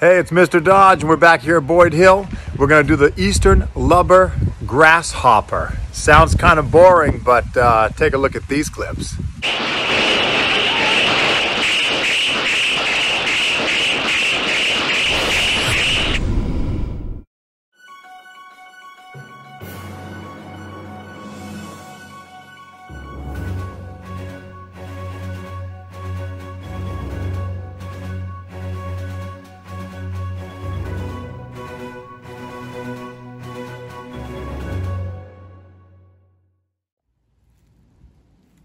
Hey, it's Mr. Dodge, and we're back here at Boyd Hill. We're to do the Eastern Lubber Grasshopper. Sounds kind of boring, but uh, take a look at these clips.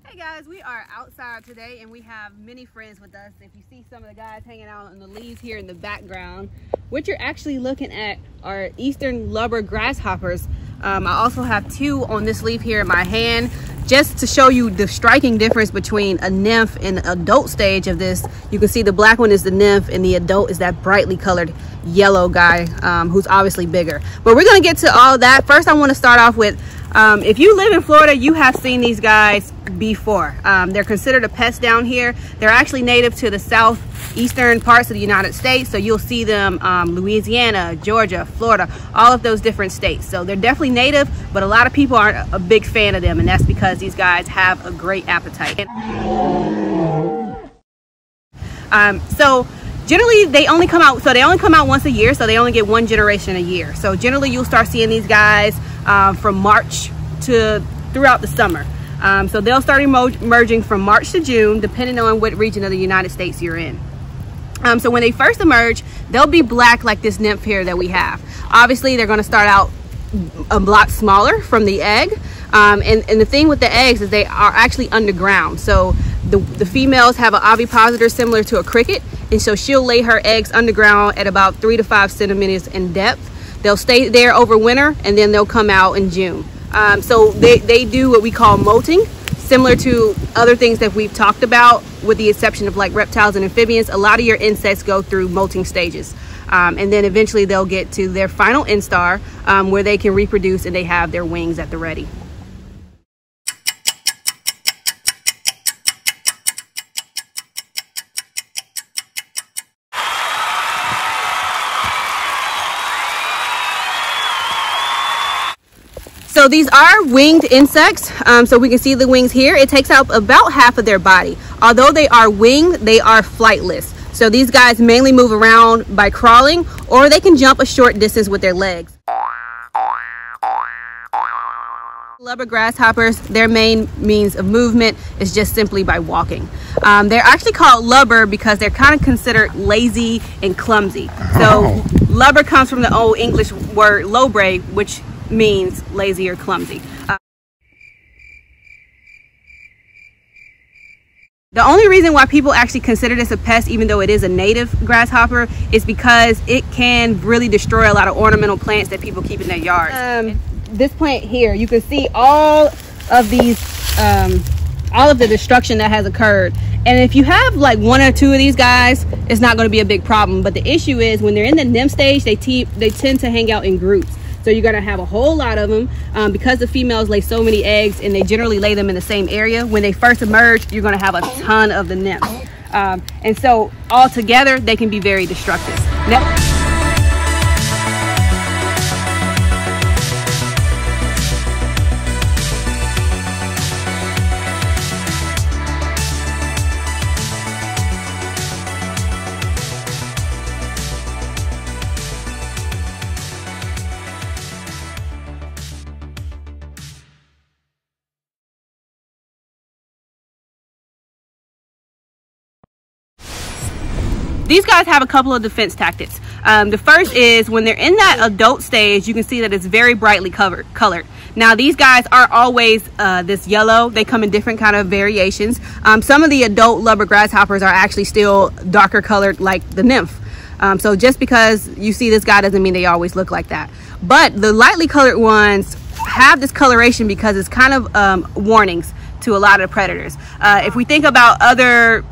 Hey guys, we are outside today and we have many friends with us. If you see some of the guys hanging out in the leaves here in the background, what you're actually looking at are Eastern Lubber grasshoppers. Um, I also have two on this leaf here in my hand just to show you the striking difference between a nymph and adult stage of this. You can see the black one is the nymph and the adult is that brightly colored yellow guy um, who's obviously bigger. But we're gonna get to all that. First, I wanna start off with um, if you live in Florida, you have seen these guys before. Um, they're considered a pest down here. They're actually native to the southeastern parts of the United States. So you'll see them um, Louisiana, Georgia, Florida, all of those different states. So they're definitely native, but a lot of people aren't a big fan of them. And that's because these guys have a great appetite. Um, so generally they only come out so they only come out once a year so they only get one generation a year so generally you'll start seeing these guys um, from march to throughout the summer. Um, so they'll start emerging from march to june depending on what region of the united states you're in. Um, so when they first emerge they'll be black like this nymph here that we have. Obviously they're going to start out a lot smaller from the egg. Um, and, and the thing with the eggs is they are actually underground. So the, the females have an ovipositor similar to a cricket and so she'll lay her eggs underground at about three to five centimeters in depth. They'll stay there over winter and then they'll come out in June. Um, so they, they do what we call molting, similar to other things that we've talked about with the exception of like reptiles and amphibians. A lot of your insects go through molting stages. Um, and then eventually they'll get to their final instar um, where they can reproduce and they have their wings at the ready. So these are winged insects. Um, so we can see the wings here. It takes up about half of their body. Although they are winged, they are flightless. So these guys mainly move around by crawling or they can jump a short distance with their legs. Lubber grasshoppers, their main means of movement is just simply by walking. Um, they're actually called lubber because they're kind of considered lazy and clumsy. So lubber comes from the old English word lobre, which means lazy or clumsy. Uh, the only reason why people actually consider this a pest, even though it is a native grasshopper, is because it can really destroy a lot of ornamental plants that people keep in their yards. Um, this plant here, you can see all of these, um, all of the destruction that has occurred. And if you have like one or two of these guys, it's not going to be a big problem. But the issue is when they're in the nymph stage, they, they tend to hang out in groups. So you're gonna have a whole lot of them um, because the females lay so many eggs and they generally lay them in the same area. When they first emerge, you're gonna have a ton of the nymphs. Um, and so all together, they can be very destructive. Now These guys have a couple of defense tactics. Um, the first is when they're in that adult stage, you can see that it's very brightly covered, colored. Now these guys aren't always uh, this yellow. They come in different kind of variations. Um, some of the adult lubber grasshoppers are actually still darker colored like the nymph. Um, so just because you see this guy doesn't mean they always look like that. But the lightly colored ones have this coloration because it's kind of um, warnings to a lot of predators. Uh, if we think about other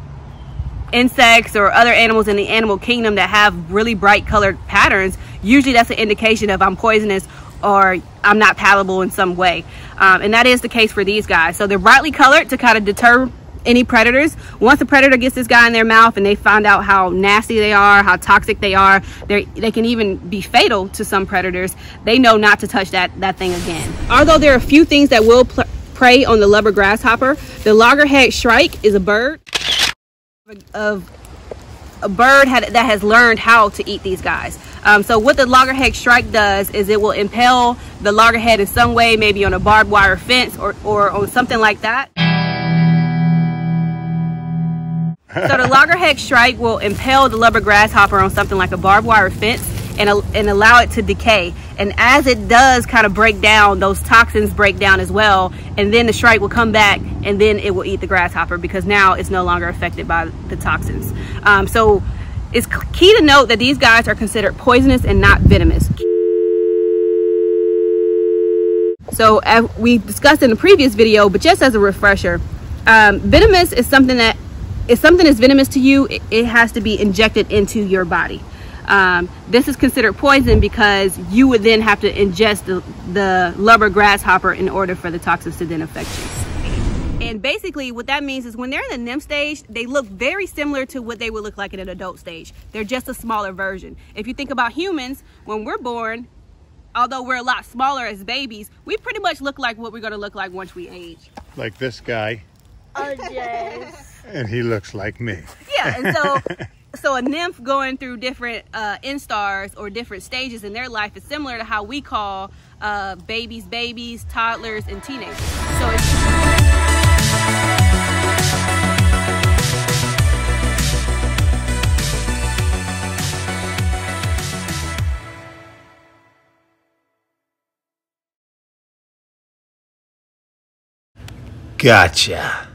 insects or other animals in the animal kingdom that have really bright colored patterns, usually that's an indication of I'm poisonous or I'm not palatable in some way. Um, and that is the case for these guys. So they're brightly colored to kind of deter any predators. Once a predator gets this guy in their mouth and they find out how nasty they are, how toxic they are, they they can even be fatal to some predators. They know not to touch that that thing again. Although there are a few things that will prey on the lubber grasshopper, the loggerhead shrike is a bird of a bird had, that has learned how to eat these guys. Um, so what the loggerhead shrike does is it will impale the loggerhead in some way, maybe on a barbed wire fence or, or on something like that. so the loggerhead shrike will impale the lubber grasshopper on something like a barbed wire fence and, and allow it to decay. And as it does kind of break down, those toxins break down as well. And then the shrike will come back and then it will eat the grasshopper because now it's no longer affected by the toxins. Um, so it's key to note that these guys are considered poisonous and not venomous. So as we discussed in the previous video, but just as a refresher, um, venomous is something that if something is venomous to you, it, it has to be injected into your body. Um, this is considered poison because you would then have to ingest the, the lubber grasshopper in order for the toxins to then affect you. And basically what that means is when they're in the nymph stage, they look very similar to what they would look like in an adult stage. They're just a smaller version. If you think about humans, when we're born, although we're a lot smaller as babies, we pretty much look like what we're gonna look like once we age. Like this guy. Oh, yes. and he looks like me. Yeah, and so so a nymph going through different uh, instars or different stages in their life is similar to how we call uh, babies babies, toddlers, and teenagers. So Gotcha.